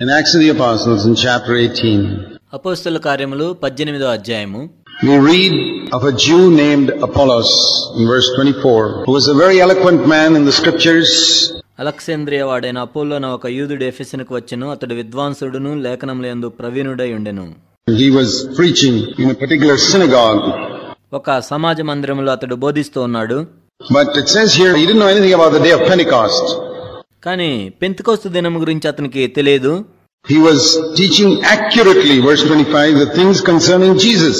In Acts of the Apostles in chapter 18, అపోస్తుల కార్యములు పద్దెనిమిదో అధ్యాయము we read of a Jew named Apollos in verse 24, who was a very eloquent man in the scriptures, అలక్సేంద్రియ వాడైన అపోలోన ఒక యూదుడు ఎఫెసునకు వచ్చెను అతడు విద్వాంసుడును లేఖనములందు ప్రవీణుడై ఉండెను he was preaching in a particular synagogue. ఒక సమాజ మందిరములో అతడు బోధిస్తూ ఉన్నాడు But it says here he didn't know anything about the day of Pentecost. కానీ పెంతుకోస్తు దినం గురించి అతనికి తెలియదు He was teaching accurately, verse 25, the things concerning Jesus.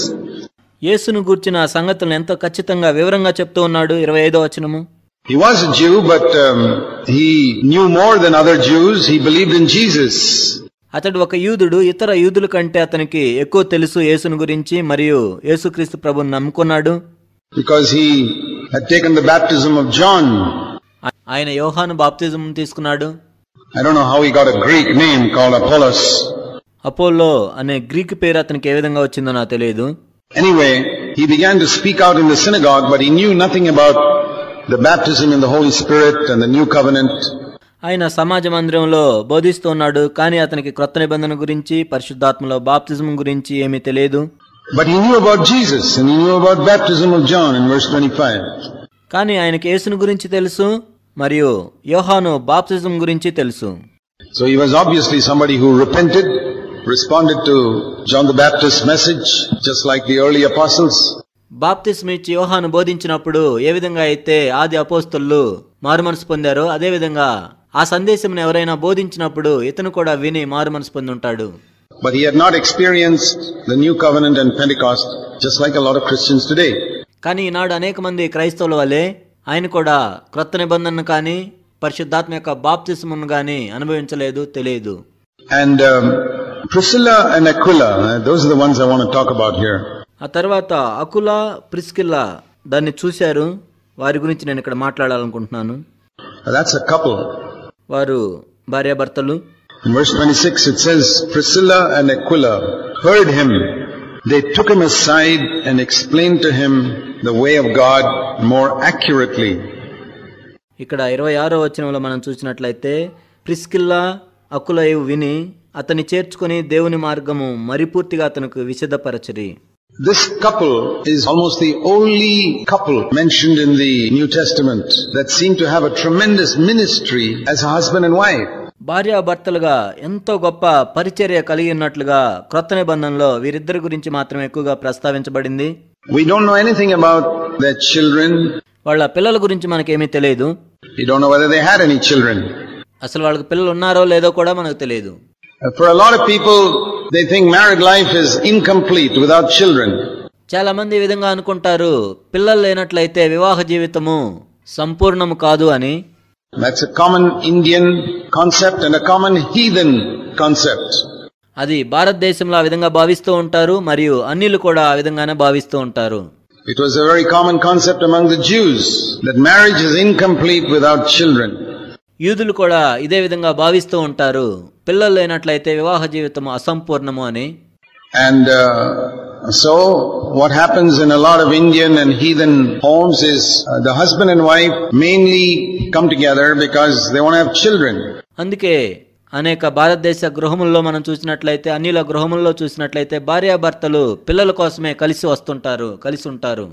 యేసును గూర్చిన సంగతులను ఎంతో ఖచ్చితంగా వివరంగా చెప్తూ ఉన్నాడు ఇరవై ఐదో వచనము He was a Jew, but um, he knew more than other Jews. He believed in Jesus. అతడు ఒక యూదుడు ఇతర యూదుల కంటే అతనికి ఎక్కువ తెలుసు యేసును గురించి మరియు యేసుక్రీస్తు ప్రభుని నమ్ముకున్నాడు because he had taken the baptism of John. ఆయన యోహాను బాప్తిజం తీసుకున్నాడు. అపోలో అనే గ్రీక్ పేరు అతనికి ఏ విధంగా వచ్చిందో నాకు తెలియదు. Anyway he began to speak out in the synagogue but he knew nothing about the baptism in the Holy Spirit and the new covenant ఆయన సమాజ మందిరంలో బోధిస్తూ ఉన్నాడు కానీ అతనికి క్రొత్త నిబంధన గురించి పరిశుద్ధాత్మలో బాప్తిజం గురించి ఏమీ తెలియదు. But he knew about Jesus and he knew about baptism of John in verse 25 కానీ ఆయనకి యేసును గురించి తెలుసు. మరియు యోహాను బాప్తిజం గురించి తెలుసు. So he was obviously somebody who repented responded to John the Baptist message just like the early apostles బాప్తిస్మ ఇచ్చి యోహాను బోధించినప్పుడు ఏ విధంగా అయితే ఆది అపోస్తులు మారు మనసు పొందారో అదే విధంగా ఆ సందేశం ఎవరైనా బోధించినప్పుడు ఇతను కూడా విని మారుమనసు పొంది ఉంటాడు but here not experience new covenant and Pentecost just like a lot of Christians today కానీ ఈనాడు అనేక మంది క్రైస్తవుల వల్లే ఆయన కూడా క్రొత్త నిబంధనను కానీ పరిశుద్ధాత్మ యొక్క బాప్తిస్మును కానీ అనుభవించలేదు తెలియదు. అండ్ ప్రిస్కిల్ అండ్ ఆ తర్వాత అకుల ప్రిస్కిల్లా దాన్ని చూశారు. వారి గురించి నేను ఇక్కడ మాట్లాడాలనుకుంటున్నాను. దట్స్ వారు భార్యాభర్తలు. In verse 26, it says, Priscilla They took him aside and explained to him the way of God more accurately. ఇక్కడ ఇరవై ఆరో వచనంలో మనం చూసినట్లయితే ప్రిస్కిల్లా అకులయు విని అతన్ని చేర్చుకొని దేవుని మార్గము మరిపూర్తిగా అతనికి విశదపరచరి This couple is almost the only couple mentioned in the New Testament that seem to have a tremendous ministry as a husband and wife. భార్యాభర్తలుగా ఎంతో గొప్ప పరిచర్య కలిగి ఉన్నట్లుగా క్రొత్త నిబంధనలో వీరిద్దరి గురించి మాత్రం ఎక్కువగా ప్రస్తావించబడింది We don't know anything about their children. వాళ్ళ పిల్లల గురించి మనకేమీ తెలియదు We don't know whether they had any children. అసలు వాళ్ళకి పిల్లలు ఉన్నారో లేదో కూడా మనకు తెలియదు Uh, For a lot of people, they think married life is incomplete without children. చాలా మంది ఈ విధంగా అనుకుంటారు పిల్లలు లేనట్లయితే వివాహ జీవితము సంపూర్ణము కాదు అని That's a common Indian concept and a common heathen concept. అది భారతదేశంలో ఆ విధంగా భావిస్తూ ఉంటారు మరియు అన్యులు కూడా ఆ విధంగానే భావిస్తూ ఉంటారు It was a very common concept among the Jews that marriage is incomplete without children. యూదులు కూడా ఇదే విధంగా భావిస్తూ ఉంటారు పిల్లలు లేనట్లయితే వివాహ జీవితం అసంపూర్ణము అని And uh, so, what happens in a lot of Indian and heathen homes is uh, the husband and wife mainly come together because they want to have children. అందుకే అనేక భారతదేశ గృహముల్లో మనం చూసినట్లయితే అన్యుల గృహముల్లో చూసినట్లయితే భార్యాభర్తలు పిల్లల కోసమే కలిసి వస్తుంటారు కలిసి ఉంటారు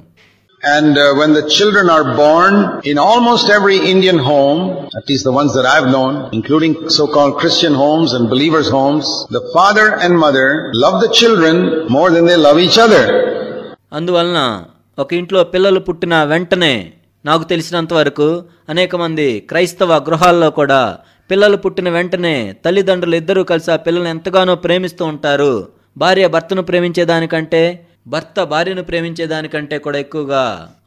And uh, when the children are born in almost every Indian home, at least the ones that I've known, including so-called Christian homes and believers' homes, the father and mother love the children more than they love each other. అందువలన ఒక ఇంట్లో పిల్లలు పుట్టిన వెంటనే నాకు తెలిసినంత వరకు అనేక మంది క్రైస్తవ గృహాల్లో కూడా పిల్లలు పుట్టిన వెంటనే తల్లిదండ్రులు ఇద్దరూ కలిసి ఆ పిల్లల్ని ఎంతగానో ప్రేమిస్తూ ఉంటారు భార్య భర్తను ప్రేమించేదానికంటే భర్త భార్యను ప్రేమించేదానికంటే కూడా ఎక్కువగా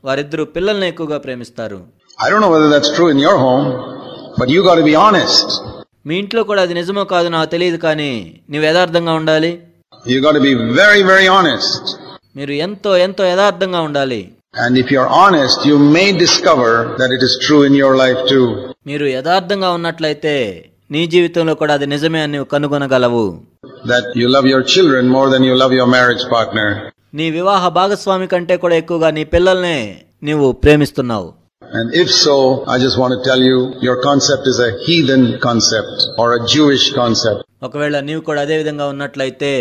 వారిద్దరూ పిల్లల్ని ఎక్కువగా ప్రేమిస్తారు don't know whether that's true in your home, but you got to be honest. మీ ఇంట్లో కూడా అది నిజమో కాదు నాకు తెలియదు కానీ నీవు యథార్థంగా ఉండాలి got to be very, very honest. మీరు ఎంతో ఎంతో యథార్థంగా ఉండాలి And if you're honest, you may discover that it is true in your life too. మీరు యథార్థంగా ఉన్నట్లయితే నీ జీవితంలో కూడా అది నిజమే అని నువ్వు కనుగొనగలవు That you love your children more than you love your marriage partner. నీ వివాహ భాగస్వామి కంటే కూడా ఎక్కువగా నీ పిల్లల్నే నీవు ప్రేమిస్తున్నావు And if so, I just want to tell you, your concept is a heathen concept or a Jewish concept. ఒకవేళ నీవు కూడా అదే విధంగా ఉన్నట్లయితే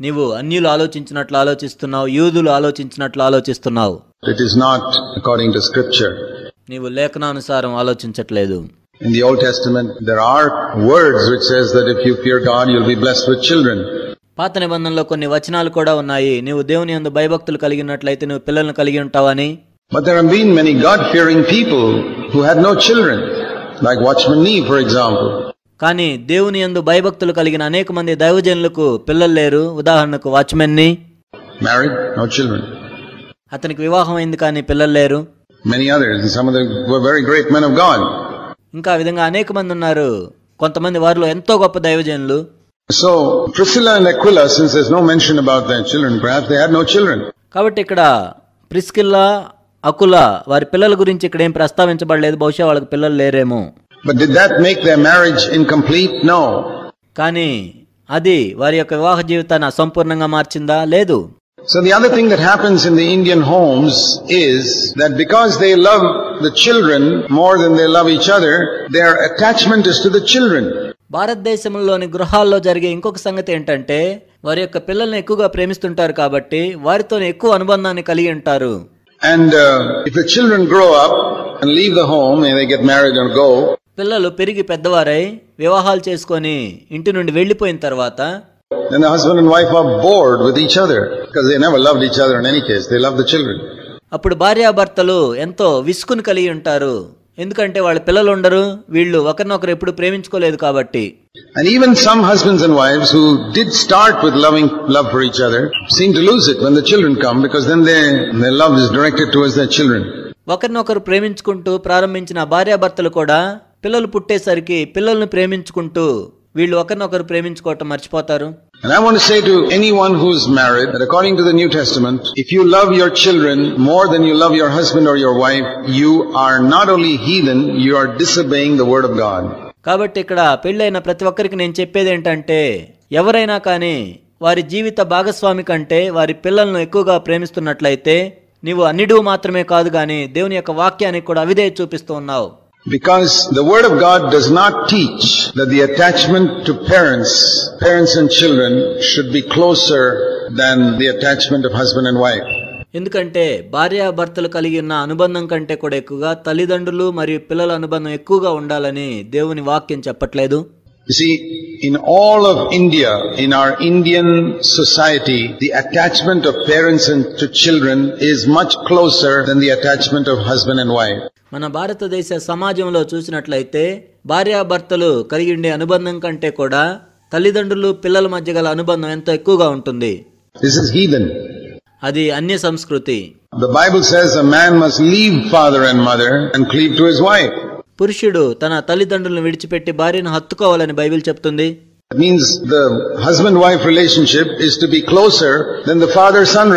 నీవు అన్యులు ఆలోచించినట్లు ఆలోచిస్తున్నావు యూదులు ఆలోచించినట్లు ఆలోచిస్తున్నావు It is not according to scripture. నీవు లేఖనానుసారం ఆలోచించట్లేదు In the Old Testament, there are words which says that if you fear God, you'll be blessed with children. పాత నిబంధనలో కొన్ని వచనాలు కూడా ఉన్నాయి. నీవు దేవుని యందు భయభక్తులు కలిగినట్లయితే నువ్వు పిల్లలను కలిగి ఉంటావని. But there have been many God-fearing people who had no children, like Watchman Nee, for example. కానీ దేవుని యందు భయభక్తులు కలిగిన అనేక మంది దైవజనులకు పిల్లలు లేరు. ఉదాహరణకు వాచ్మెన్ని Married, no children. అతనికి వివాహం అయింది కానీ పిల్లలు లేరు. Many others, and some of them were very great men of God. ఇంకా ఆ విధంగా అనేక మంది ఉన్నారు. కొంతమంది వారిలో ఎంతో గొప్ప దైవజనులు. So, Priscilla and Aquila, since there's no mention about their children, perhaps they had no children. కాబట్టి ఇక్కడ ప్రిస్కిల్లా అకుల వారి పిల్లల గురించి ఇక్కడ ఏం ప్రస్తావించబడలేదు బహుశా వాళ్ళకి పిల్లలు లేరేమో But did that make their marriage incomplete? No. కానీ అది వారి యొక్క వివాహ జీవితాన్ని అసంపూర్ణంగా మార్చిందా లేదు So the other thing that happens in the Indian homes is that because they love the children more than they love each other, their attachment is to the children. భారతదేశంలోని గృహాల్లో జరిగే ఇంకొక సంగతి ఏంటంటే వారి యొక్క పిల్లల్ని ఎక్కువగా ప్రేమిస్తుంటారు కాబట్టి వారితో ఎక్కువ అనుబంధాన్ని కలిగి ఉంటారు. And if children grow leave home and పిల్లలు పెరిగి పెద్దవారై వివాహాలు చేసుకొని ఇంటి నుండి వెళ్ళిపోయిన తర్వాత then husband and wife are bored with అప్పుడు భార్యాభర్తలు ఎంతో విసుకుని కలిగి ఉంటారు. ఎందుకంటే వాళ్ళ పిల్లలు ఉండరు వీళ్ళు ఒకరినొకరు ఎప్పుడు ప్రేమించుకోలేదు కాబట్టి And even some husbands and wives who did start with loving love for each other seem to lose it when the children come because then they, their love is directed towards their children. ఒకరినొకరు ప్రేమించుకుంటూ ప్రారంభించిన భార్యాభర్తలు కూడా పిల్లలు పుట్టేసరికి పిల్లల్ని ప్రేమించుకుంటూ వీళ్ళు ఒకరినొకరు ప్రేమించుకోవటం మర్చిపోతారు And I want to say to anyone who's married that according to the New Testament, if you love your children more than you love your husband or your wife, you are not only heathen, you are disobeying the word of God. కాబట్టి ఇక్కడ పెళ్ళైన ప్రతి ఒక్కరికి నేను చెప్పేది ఏంటంటే ఎవరైనా కానీ వారి జీవిత భాగస్వామి కంటే వారి పిల్లలను ఎక్కువగా ప్రేమిస్తున్నట్లయితే నీవు అన్నిడు మాత్రమే కాదు కానీ దేవుని యొక్క వాక్యానికి కూడా అవిధేయ చూపిస్తూ ఉన్నావు because the word of God does not teach that attachment to parents parents and children children be be closer the attachment of husband and and ఎందుకంటే భార్య భర్తలు కలిగి ఉన్న అనుబంధం కంటే కూడా ఎక్కువగా తల్లిదండ్రులు మరియు పిల్లల అనుబంధం ఎక్కువగా ఉండాలని దేవుని వాక్యం చెప్పట్లేదు. In all of India in our Indian society the attachment of parents and to children is much closer than the attachment of husband and wife మన భారతదేశ సమాజంలో చూసినట్లయితే భార్యాభర్తలు కలిగి ఉండే అనుబంధం కంటే కూడా తల్లిదండ్రులు పిల్లల మధ్య గల అనుబంధం ఎంతో ఎక్కువగా ఉంటుంది. అది అన్య సంస్కృతి. పురుషుడు తన తల్లిదండ్రులను విడిచిపెట్టి భార్యను హత్తుకోవాలని బైబిల్ చెప్తుంది. Means the husband wife relationship is to be closer than the father son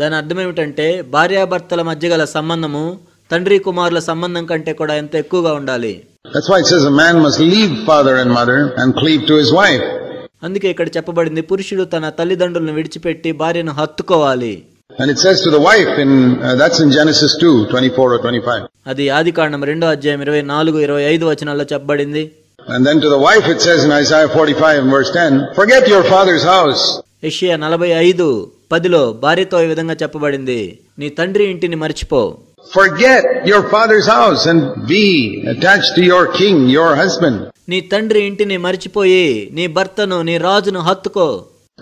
దాని అర్థం ఏమిటంటే భార్యాభర్తల మధ్య గల సంబంధము తండ్రి కుమారుల సంబంధం కంటే కూడా ఎంత ఎక్కువగా ఉండాలి That's why it says a man must leave father and mother and cleave to his wife. అందుకే ఇక్కడ చెప్పబడింది పురుషుడు తన తల్లిదండ్రులను విడిచిపెట్టి భార్యను హత్తుకోవాలి And it says to the wife in, uh, that's in Genesis 2, 24 or 25. అది ఆది కాండం రెండో అధ్యాయం ఇరవై నాలుగు ఇరవై ఐదు వచనాల్లో చెప్పబడింది And then to the wife it says in Isaiah 45 and verse 10, forget your father's house. యెషయా నలభై ఐదు పదిలో భార్యతో ఈ విధంగా చెప్పబడింది నీ తండ్రి ఇంటిని మర్చిపో Forget your father's house and be attached to your king, your husband. నీ తండ్రి ఇంటిని మర్చిపోయి నీ భర్తను నీ రాజును హత్తుకో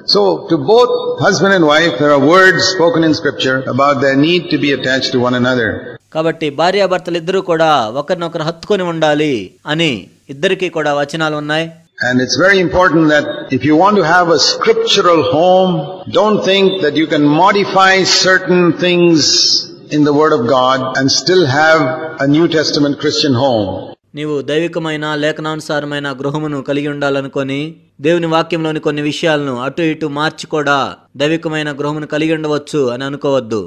So to both husband and wife, there are words spoken in scripture about their need to be attached to one another. కాబట్టి భార్యాభర్తలు ఇద్దరూ కూడా ఒకరినొకరు హత్తుకొని ఉండాలి అని ఇద్దరికీ కూడా వచనాలు ఉన్నాయి And it's very important that if you want to have a scriptural home, don't think that you can modify certain things in the word of God and still have a New Testament Christian home నీవు దైవికమైన లేఖనానుసారమైన గృహమును కలిగి ఉండాలనుకొని దేవుని వాక్యంలోని కొన్ని విషయాలను అటు ఇటు మార్చి కూడా దైవికమైన గృహమును కలిగి ఉండవచ్చు అని అనుకోవద్దు.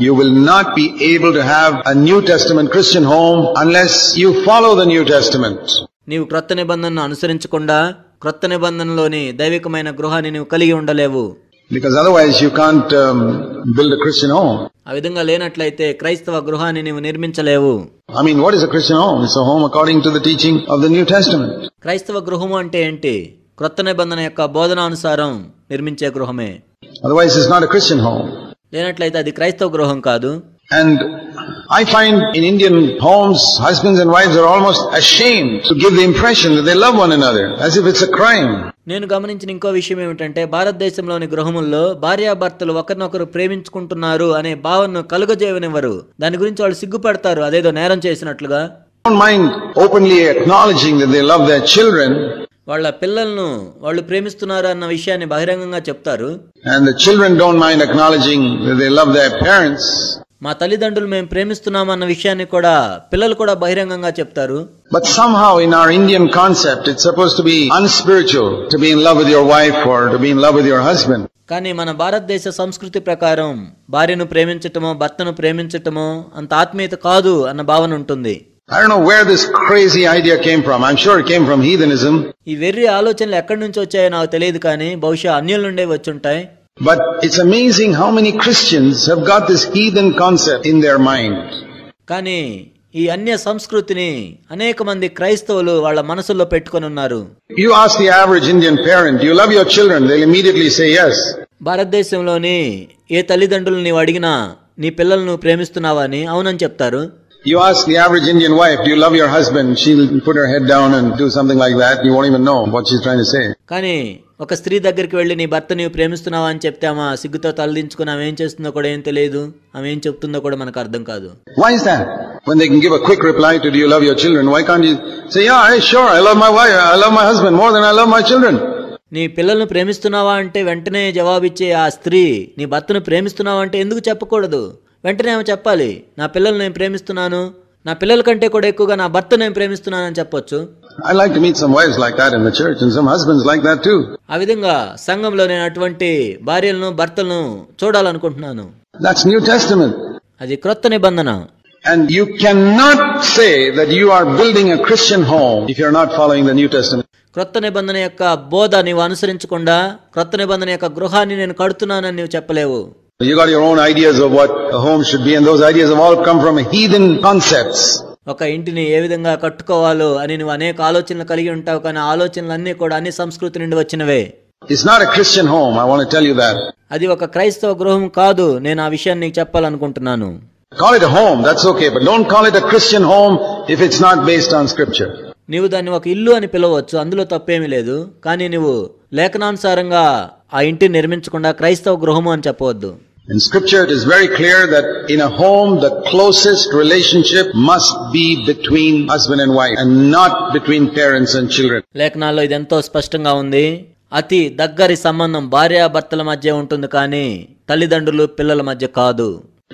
You will not be able to have a New Testament Christian home unless you follow the New Testament నీవు క్రొత్త నిబంధనను అనుసరించకుండా క్రొత్త నిబంధనలోని దైవికమైన గృహాన్ని నీవు కలిగి ఉండలేవు. Because otherwise you can't build Christian home ఆ విధంగా లేనట్లయితే క్రైస్తవ గృహాన్ని నీవు నిర్మించలేవు. I mean what is a Christian home it's a home according to the teaching of the New Testament క్రైస్తవ గృహము అంటే ఏంటి? క్రొత్త నిబంధన యొక్క బోధనానుసారం నిర్మించే గృహమే. Otherwise is not a Christian home లేనట్లయితే అది క్రైస్తవ గృహం కాదు. And I find in Indian homes husbands and wives are almost ashamed to give the impression they love one another as if it's a crime నేను గమనించిన ఇంకో విషయం ఏమిటంటే భారతదేశంలోని గృహముల్లో భార్యాభర్తలు ఒకరినొకరు ప్రేమించుకుంటున్నారు అనే భావనను కలుగజేయనివ్వరు. దాని గురించి వాళ్ళు సిగ్గుపడతారు అదేదో నేరం చేసినట్లుగా. Mind openly acknowledging that love their children వాళ్ళ పిల్లలను వాళ్ళు ప్రేమిస్తున్నారు అన్న విషయాన్ని బహిరంగంగా చెప్తారు. And children don't mind acknowledging that they love మా తల్లిదండ్రులు మేము ప్రేమిస్తున్నామన్న విషయాన్ని కూడా పిల్లలు కూడా బహిరంగంగా చెప్తారు. But somehow in our Indian concept it suppose to be unspiritual to be in love with your wife or to be in love with your husband కానీ మన భారతదేశ సంస్కృతి ప్రకారం భార్యను ప్రేమించటము భర్తను ప్రేమించటము అంత ఆత్మీయత కాదు అన్న భావన ఉంటుంది. I don't know where this crazy idea came from I sure it came from heathenism ఈ వెర్రి ఆలోచనలు ఎక్కడి నుంచి వచ్చాయో నాకు తెలియదు కానీ బహుశా అన్యుల నుండే వచ్చి ఉంటాయి. But it's amazing how many Christians have got this heathen concept in their mind. కాని ఈ అన్య సంస్కృతిని అనేక మంది క్రైస్తవులు వాళ్ళ మనసులో పెట్టుకొని ఉన్నారు. You ask the average Indian parent you love your children they say yes. భారతదేశంలోని ఏ తల్లిదండ్రుల్ని అడిగినా నీ పిల్లలను ప్రేమిస్తున్నావా అని? అవునని చెప్తారు. You ask the average wife you love your husband head something like కానీ ఒక స్త్రీ దగ్గరికి వెళ్ళి నీ భర్త నీవు ప్రేమిస్తున్నావా? అని చెప్తే ఆమె సిగ్గుతో తలదించుకుని ఆమె ఏం చేస్తుందో కూడా ఏం తెలియదు. ఆమె ఏం చెప్తుందో కూడా మనకు అర్థం కాదు. Why is that? When they can give a quick reply to do you love your children, why can't you say, yeah, I, sure, I love my wife, I love my husband more than I love my children. నీ పిల్లల్ని ప్రేమిస్తున్నావా? అంటే వెంటనే జవాబిచ్చే ఆ స్త్రీ నీ భర్తను ప్రేమిస్తున్నావా? అంటే ఎందుకు చెప్పకూడదు? వెంటనే ఆమె చెప్పాలి నా పిల్లల్ని నేను ప్రేమిస్తున్నాను. నా పిల్లల కంటే కూడా ఎక్కువగా నా భర్త నేను ప్రేమిస్తున్నానని చెప్పొచ్చు. I like meet some wives like that in the church and some husbands like that too ఆ విధంగా సంఘంలో నేను అటువంటి భార్యలను భర్తలను చూడాలనుకుంటున్నాను. దట్స్ న్యూ టెస్టమెంట్ అది క్రొత్త నిబంధన. And you can not say that you are building a Christian home if you are not following the New Testament క్రొత్త నిబంధన యొక్క బోధ నీవు అనుసరించకుండా క్రొత్త నిబంధన యొక్క గృహాన్ని నేను కడుతున్నానని నువ్వు చెప్పలేవు. ఒక ఇంటిని ఏ విధంగా కట్టుకోవాలో అని నువ్వు అనేక ఆలోచనలు కలిగి ఉంటావు కానీ ఆలోచనలు అన్ని కూడా అన్ని సంస్కృతి నుండి వచ్చినవే. It's not a హోమ్ అది ఒక క్రైస్తవ గృహం కాదు నేను ఆ విషయాన్ని చెప్పాలనుకుంటున్నాను. Call it a home that's okay but don't call it a christian home if దాన్ని ఒక ఇల్లు అని పిలవచ్చు అందులో తప్పేమీ లేదు కానీ నువ్వు లేఖనానుసారంగా ఆ ఇంటిని నిర్మించకుండా క్రైస్తవ గృహము అని చెప్పవద్దు In scripture, it is very clear that in a home, the closest relationship must be between husband and wife and not between parents and children. లేఖనాల్లో ఇది ఎంతో స్పష్టంగా ఉంది అతి దగ్గరి సంబంధం భార్యాభర్తల మధ్య ఉంటుంది కానీ తల్లిదండ్రులు పిల్లల మధ్య కాదు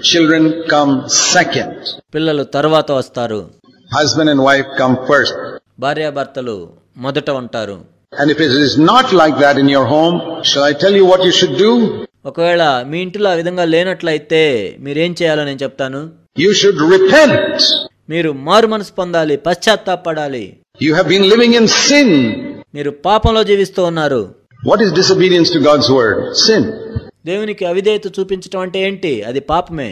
Children come second. పిల్లలు తర్వాత వస్తారు Husband and wife come first. భార్యాభర్తలు మొదట ఉంటారు and if it is not like that in your home shall I tell you what you should do ఒకవేళ మీ ఇంట్లో ఆ విధంగా లేనట్లయితే మీరు ఏం చేయాలో నేను చెప్తాను. యు షుడ్ రిపెంట్ మీరు మారు మనసు పొందాలి పశ్చాత్తాపడాలి. You have been living in sin మీరు పాపంలో జీవిస్తూ ఉన్నారు. What is disobedience to God's word sin దేవునికి అవిధేయత చూపించడం అంటే ఏంటి? అది పాపమే.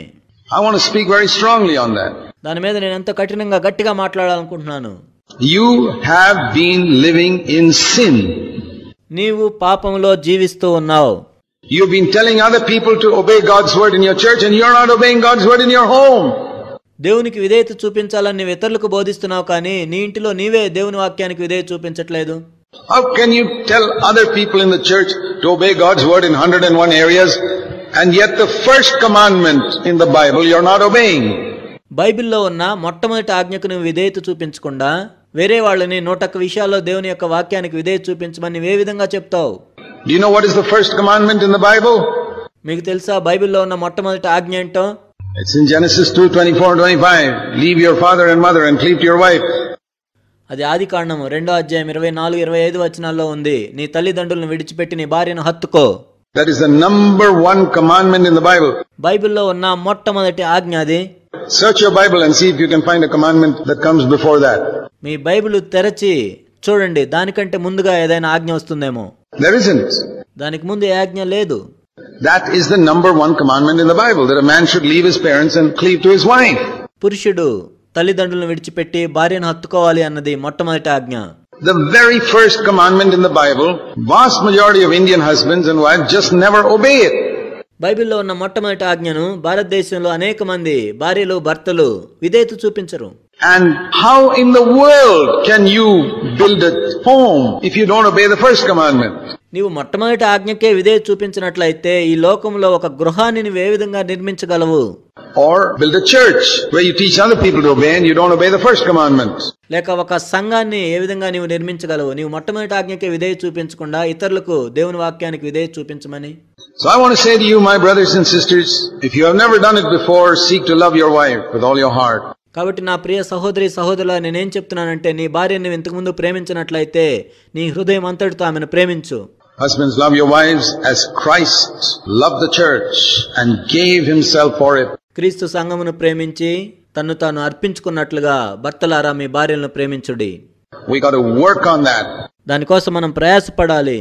I want to speak very strongly on that దాని మీద నేను ఎంత కఠినంగా గట్టిగా మాట్లాడాలనుకుంటున్నాను? You have been living in sin. నీవు పాపంలో జీవిస్తూ ఉన్నావు You've been telling other people to obey God's word in your church and you're not obeying God's word in your home. దేవునికి విధేయత చూపించాలని నీవు ఇతరులకు బోధిస్తున్నావు కానీ నీ ఇంటిలో నీవే దేవుని వాక్యానికి విధేయత చూపించట్లేదు How can you tell other people in the church to obey God's word in 101 areas and yet the first commandment in the Bible you're not obeying? బైబిల్లో ఉన్న మొట్టమొదటి ఆజ్ఞకు నువ్వు విధేయత చూపించకుండా వేరే వాళ్ళని నూటొక్క విషయాల్లో దేవుని యొక్క వాక్యానికి విధేయత చూపించమని ఏ విధంగా చెప్తావు you know what is the first commandment in the Bible? మీకు తెలుసా బైబిల్లో ఉన్న మొట్టమొదటి ఆజ్ఞ ఏంటో It's in Genesis 2, 24, 25. Leave your father and mother and cleave to your wife. అది ఆది కాండము రెండో అధ్యాయం ఇరవై నాలుగు ఇరవై ఐదు వచనాల్లో ఉంది నీ తల్లిదండ్రులను విడిచిపెట్టి నీ భార్యను హత్తుకో That is the number one commandment in the Bible. బైబిల్లో ఉన్న మొట్టమొదటి ఆజ్ఞ అది Search your Bible and see if you can find a commandment that comes before that. మీ బైబిల్ తెరచి చూడండి దానికంటే ముందుగా ఏదైనా ఆజ్ఞ వస్తుందేమో There isn't. దానికి ముందు ఏ ఆజ్ఞ లేదు That is the number one commandment in the Bible, that a man should leave his parents and cleave to his wife. పురుషుడు తల్లిదండ్రులను విడిచిపెట్టి భార్యను హత్తుకోవాలి అన్నది మొట్టమొదటి ఆజ్ఞ The very first commandment in the Bible, vast majority of Indian husbands and wives just never obey it. బైబిల్లో ఉన్న మొట్టమొదటి ఆజ్ఞను భారతదేశంలో అనేక మంది భార్యలు భర్తలు విధేయత చూపించరు. And how in the world can you build a home if you don't obey the first commandment? నీవు మొట్టమొదటి ఆజ్ఞకే విధేయత చూపించినట్లయితే ఈ లోకంలో ఒక గృహాన్ని నువ్వు ఏ విధంగా నిర్మించగలవు Or build a church where you teach other people to obey and you don't obey the first commandment. లేక ఒక సంఘాన్ని ఏ విధంగా నీవు నిర్మించగలవు నీవు మొట్టమొదటి ఆజ్ఞకే విధేయత చూపించకుండా ఇతరులకు దేవుని వాక్యానికి విధేయత చూపించమని So I want to say to you, my brothers and sisters, if you have never done it before, seek to love your wife with all your heart. కాబట్టి నా ప్రియ సహోదరి సహోదరుల నేనేం చెప్తున్నానంటే నీ భార్యను నువ్వు ఇంతకుముందు ప్రేమించినట్లయితే నీ హృదయం అంతటితో ఆమెను ప్రేమించు Husbands, love your wives as Christ loved the church and gave himself for it. క్రీస్తు సంఘమును ప్రేమించి తన్ను తాను అర్పించుకున్నట్లుగా భర్తలారా మీ భార్యలను ప్రేమించుడి We got to work on that. దానికోసం మనం ప్రయాసపడాలి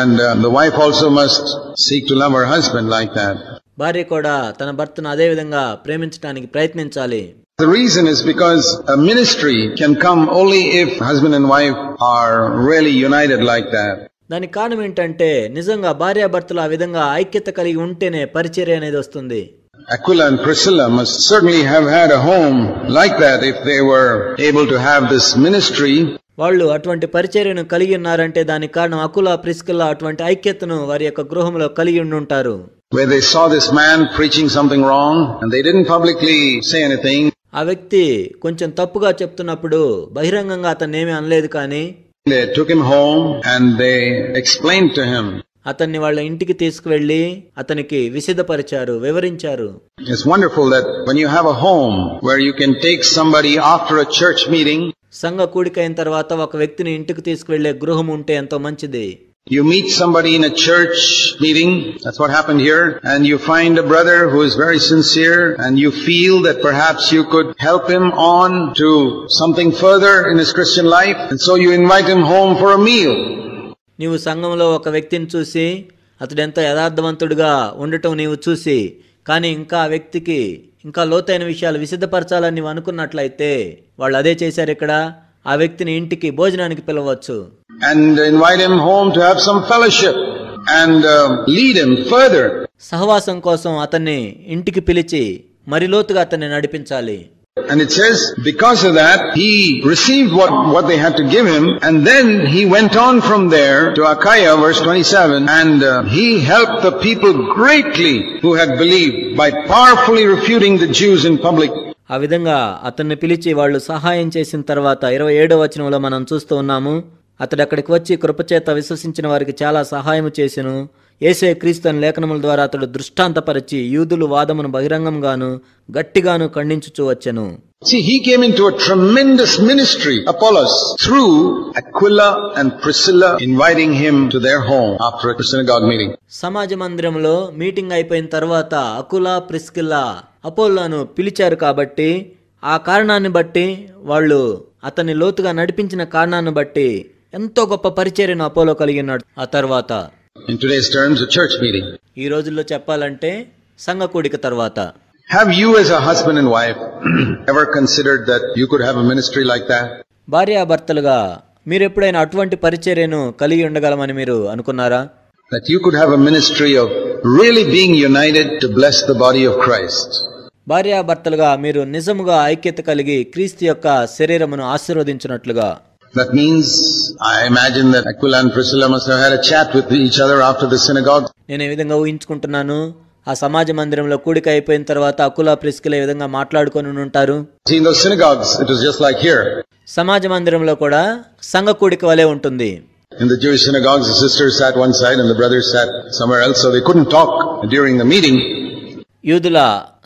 And uh, the wife also must seek to love her husband like that. భార్య కూడా తన భర్తను అదే విధంగా ప్రేమించడానికి ప్రయత్నించాలి The reason is because a ministry can come only if husband and wife are really united like that. దానికి కారణం ఏంటంటే నిజంగా భార్యాభర్తలు ఆ విధంగా ఐక్యత కలిగి ఉంటేనే పరిచర్య అనేది వస్తుంది Aquila and Priscilla must certainly have had a home like that if they were able to have this ministry. వాళ్ళు అటువంటి పరిచర్యను కలిగి ఉన్నారంటే దానికి కారణం అకుల ప్రిస్కిల్లా అటువంటి ఐక్యతను వారి యొక్క గృహంలో కలిగి ఉండుంటారు Where they saw this man preaching something wrong and they didn't publicly say anything. ఆ వ్యక్తి కొంచెం తప్పుగా చెప్తున్నప్పుడు బహిరంగంగా అతను ఏమి అనలేదు కానీ అతన్ని వాళ్ళ ఇంటికి తీసుకువెళ్ళి అతనికి విసిదపరిచారు వివరించారు. సంఘ కూడికైన తర్వాత ఒక వ్యక్తిని ఇంటికి తీసుకువెళ్ళే గృహం ఉంటే ఎంతో మంచిది. You meet somebody in a church meeting, that's what happened here, and you find a brother who is very sincere and you feel that perhaps you could help him on to something further in his Christian life, and so you invite him home for a meal. నీవు సంఘంలో ఒక వ్యక్తిని చూసి అతడు ఎంతో యథార్థవంతుడిగా ఉండటం నీవు చూసి కానీ ఇంకా ఆ వ్యక్తికి ఇంకా లోతైన విషయాలు విసిద్ధపరచాలని నీవు అనుకున్నట్లయితే వాళ్ళు అదే చేశారు ఇక్కడ ఆ వ్యక్తిని ఇంటికి భోజనానికి పిలవచ్చు and invite him home to have some fellowship and uh, lead him further. సహవాసం కోసం అతన్ని ఇంటికి పిలిచి మరి లోతుగా అతన్ని నడిపించాలి And it says, because of that, he received what, what they had to give him, and then he went on from there to Achaia, verse 27, and uh, he helped the people greatly who had believed by powerfully refuting the Jews in public. ఆ విధంగా అతన్ని పిలిచి వాళ్ళు సహాయం చేసిన తర్వాత ఇరవై ఏడో వచనంలో మనం చూస్తూ ఉన్నాము అతడు అక్కడికి వచ్చి కృపచేత విశ్వసించిన వారికి చాలా సహాయము చేసెను ఏసే క్రీస్తు అనే లేఖనముల ద్వారా అతడు దృష్టాంతపరిచి యూదులు వాదమును బహిరంగంగాను గట్టిగాను ఖండించుచూ వచ్చెను See, he came into a tremendous ministry, Apollos, through Aquila and Priscilla inviting him to their home after a synagogue meeting. సమాజ మందిరంలో మీటింగ్ అయిపోయిన తర్వాత అకులా ప్రిస్కిల్లా అపోల్లోను పిలిచారు కాబట్టి ఆ కారణాన్ని బట్టి వాళ్ళు అతన్ని లోతుగా నడిపించిన కారణాన్ని బట్టి ఎంతో గొప్ప పరిచర్యను అపోలో కలిగి ఉన్నాడు ఆ తర్వాత In today's terms, a church meeting. ఈ రోజుల్లో చెప్పాలంటే సంఘ కూడిక తర్వాత Have you as a husband and wife ever considered that you could have a ministry like that? భార్యాభర్తలుగా మీరు ఎప్పుడైనా అటువంటి పరిచర్యను కలిగి ఉండగలమని మీరు అనుకున్నారా That you could have a ministry of really being united to bless the body of Christ. భార్యాభర్తలుగా మీరు నిజముగా ఐక్యత కలిగి క్రీస్తు యొక్క శరీరమును ఆశీర్వదించినట్లుగా That means, I imagine that Aquila and Priscilla must have had a chat with each other after the synagogue. నేను ఏ విధంగా ఊహించుకుంటున్నాను ఆ సమాజ మందిరంలో కూడిక అయిపోయిన తర్వాత అకుల ప్రిస్కిల ఏ విధంగా మాట్లాడుకొని ఉంటారు See, in those synagogues, it was just like here. సమాజ మందిరంలో కూడా సంఘ కూడిక వలె ఉంటుంది In the Jewish synagogues, the sisters sat one side and the brothers sat somewhere else, so they couldn't talk during the meeting. యూదుల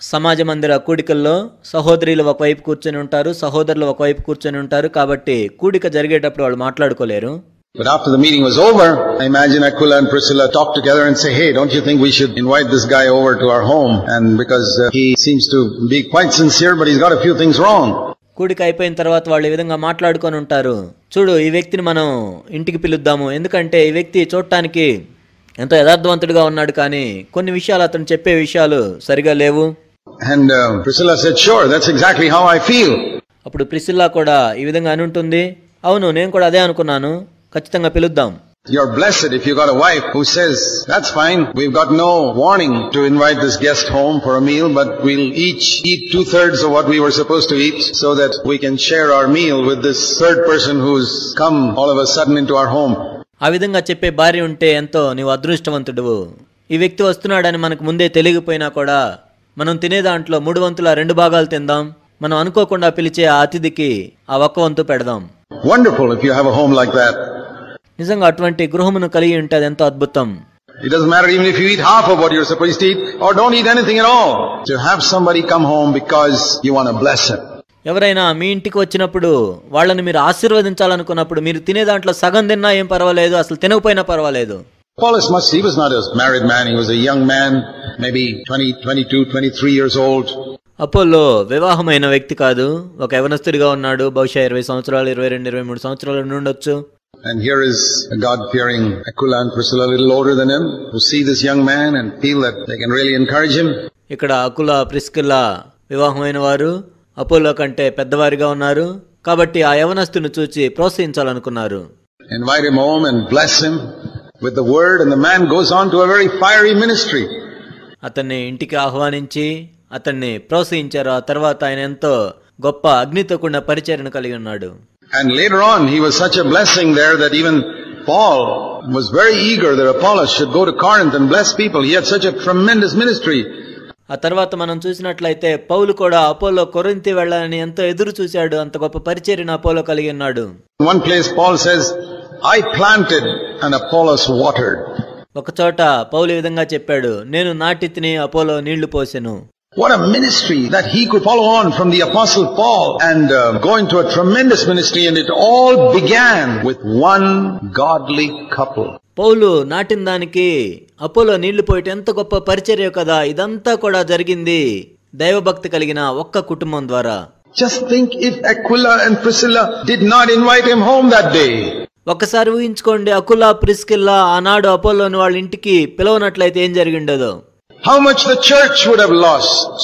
సమాజ మందిర కూడికల్లో సహోదరులు ఒకవైపు కూర్చొని ఉంటారు సహోదరులు ఒకవైపు కూర్చొని ఉంటారు కాబట్టి కూడిక జరిగేటప్పుడు వాళ్ళు మాట్లాడుకోలేరు But after the meeting was over, I imagine Aquila and Priscilla talked together and say, hey, don't you think we should invite this guy over to our home? And because uh, he seems to be quite sincere, but he's got a few things wrong. కూడిక అయిపోయిన తర్వాత వాళ్ళు ఈ విధంగా మాట్లాడుకొని ఉంటారు చూడు ఈ వ్యక్తిని మనం ఇంటికి పిలుద్దాము ఎందుకంటే ఈ వ్యక్తి చూడటానికి ఎంతో యథార్థవంతుడిగా ఉన్నాడు కానీ కొన్ని విషయాలు అతను చెప్పే విషయాలు సరిగా లేవు uh, Priscilla said, sure, that's exactly how I feel. అప్పుడు ప్రిసిల్లా కూడా ఈ విధంగా అని ఉంటుంది అవును నేను కూడా అదే అనుకున్నాను ఖచ్చితంగా పిలుద్దాం You're blessed if you got a wife who says, that's fine, we've got no warning to invite this guest home for a meal, but we'll each eat two thirds of what we were supposed to eat so that we can share our meal with this third person who's come all of a sudden into our home. ఆ విధంగా చెప్పే భార్య ఉంటే ఎంతో నీవు అదృష్టవంతుడువు ఈ వ్యక్తి వస్తున్నాడని మనకు ముందే తెలియకపోయినా కూడా మనం తినే దాంట్లో మూడు వంతుల రెండు భాగాలు తిందాం మనం అనుకోకుండా పిలిచే ఆ అతిథికి ఆ ఒక్క వంతు పెడదాం a home like that. నిజంగా అటువంటి గృహమును కలిగి ఉంటే అది ఎంతో అద్భుతం It doesn't matter even if you eat half of what you're supposed to eat or don't eat anything at all. To have somebody come home because you want to bless him. ఎవరైనా మీ ఇంటికి వచ్చినప్పుడు వాళ్ళని మీరు ఆశీర్వదించాలనుకున్నప్పుడు మీరు తినే దాంట్లో సగం తిన్నా ఏం పర్వాలేదు అసలు తినకపోయినా పర్వాలేదు Paulus must, he was not a married man, he was a young man, maybe 20, 22, 23 years old. Apollo వివాహమైన వ్యక్తి కాదు ఒక యవనస్తుడిగా ఉన్నాడు బహుశా ఇరవై సంవత్సరాలు ఇరవై రెండు ఇరవై మూడు సంవత్సరాలు ఉండి ఉండొచ్చు And here is a God-fearing Aquila and Priscilla, a little older than him, who see this young man and feel that they can really encourage him. ఇక్కడ అకుల ప్రిస్కిల్లా వివాహమైన వారు అపోలో కంటే పెద్దవారిగా ఉన్నారు కాబట్టి ఆ యవనస్తుని చూచి ప్రోత్సహించాలనుకున్నారు Invite him home and bless him with the word, and the man goes on to a very fiery ministry. అతన్ని ఇంటికి ఆహ్వానించి అతన్ని ప్రోత్సహించారు ఆ తర్వాత ఆయన ఎంతో గొప్ప అగ్నితో కూడిన పరిచర్ను కలిగి ఉన్నాడు And later on, he was such a blessing there that even Paul was very eager that Apollos should go to Corinth and bless people. He had such a tremendous ministry. ఆ తర్వాత మనం చూసినట్లయితే పౌలు కూడా అపోలో కొరింతి వెళ్ళాలని ఎంతో ఎదురు చూశాడు అంత గొప్ప పరిచర్యను అపోలో కలిగి ఉన్నాడు one place, Paul says, I planted and Apollos watered. ఒక చోట పౌలు ఈ విధంగా చెప్పాడు నేను నాటితిని అపోలో నీళ్ళు పోసెను What a ministry that he could follow on from the apostle Paul and uh, go into a tremendous ministry and it all began with one godly couple. పౌలు నాటిన దానికి అపోలో నీళ్ళు పోయిట ఎంత గొప్ప పరిచర్య కదా. ఇదంతా కూడా జరిగింది దైవభక్తి కలిగిన ఒక్క కుటుంబం ద్వారా. Just think if did not invite him home that day ఒకసారి ఊహించుకోండి అకులా ప్రిస్కిల్లా ఆనాడు అపోలోని వాళ్ళ ఇంటికి పిలవనట్లయితే ఏం జరిగి జరిగిండదు. How much the church would have lost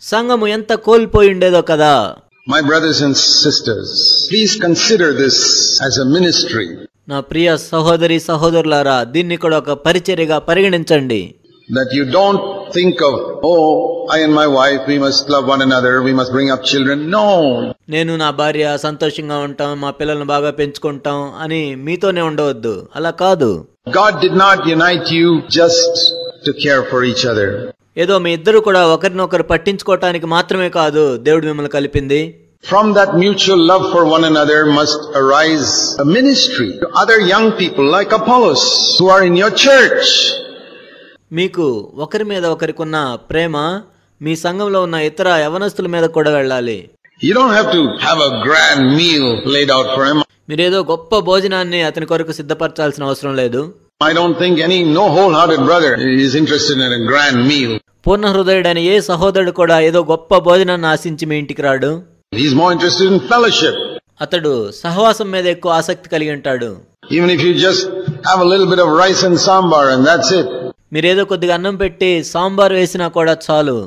సంఘము ఎంత కోల్పోయి ఉండేదో కదా. My brothers and sisters please consider this as a ministry నా ప్రియ సహోదరి సహోదరులారా దీన్ని కూడా ఒక పరిచర్యగా పరిగణించండి That you don't think of, oh, I and my wife, we must love one another, we must bring up children. No. నేను నా భార్య సంతోషంగా ఉంటాం మా పిల్లల్ని బాగా పెంచుకుంటాం అని మీతోనే ఉండవద్దు అలా కాదు God did not unite you just to care for each other. ఏదో మీ ఇద్దరు కూడా ఒకరినొకరు పట్టించుకోవటానికి మాత్రమే కాదు దేవుడు మిమ్మల్ని కలిపింది From that mutual love for one another must arise a ministry to other young people like Apollos who are in your church. మీకు ఒకరి మీద ఒకరికి ఉన్న ప్రేమ మీ సంఘంలో ఉన్న ఇతర యవనస్తుల మీద కూడా వెళ్ళాలి You don't have to have a grand meal laid out for him. మీరేదో గొప్ప భోజనాన్ని అతని కొరకు సిద్ధపరచాల్సిన అవసరం లేదు I don't think any no wholehearted brother is interested in a grand meal. పూర్ణ హృదయుడైన ఏ సహోదరుడు కూడా ఏదో గొప్ప భోజనాన్ని ఆశించి మీ ఇంటికి రాడు He's more interested in fellowship. అతడు సహవాసం మీద ఎక్కువ ఆసక్తి కలిగి ఉంటాడు Even if you just have a little bit of rice and sambar and that's it. మీరేదో కొద్దిగా అన్నం పెట్టి సాంబార్ వేసినా కూడా చాలు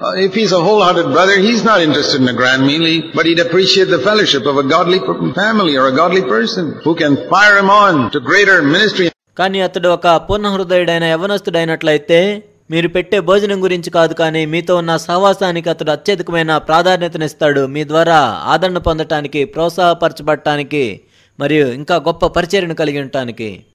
Uh, if he's a wholehearted brother, he's not interested in a grand meal, he- but he'd appreciate the fellowship of a godly p- family or a godly person who can fire him on to greater ministry. కానీ అతడు ఒక పూర్ణ హృదయుడైన యవనస్తుడైనట్లయితే మీరు పెట్టే భోజనం గురించి కాదు కానీ మీతో ఉన్న సహవాసానికి అతడు అత్యధికమైన ప్రాధాన్యతనిస్తాడు. మీ ద్వారా ఆదరణ పొందటానికి ప్రోత్సాహపరచబడటానికి మరియు ఇంకా గొప్ప పరిచర్యను కలిగి ఉండటానికి.